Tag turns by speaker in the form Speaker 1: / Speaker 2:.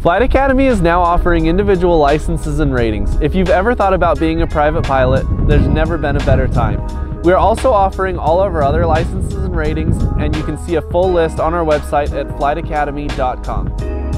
Speaker 1: FLT Academy is now offering individual licenses and ratings. If you've ever thought about being a private pilot, there's never been a better time. We are also offering all of our other licenses and ratings, and you can see a full list on our website at flightacademy.com.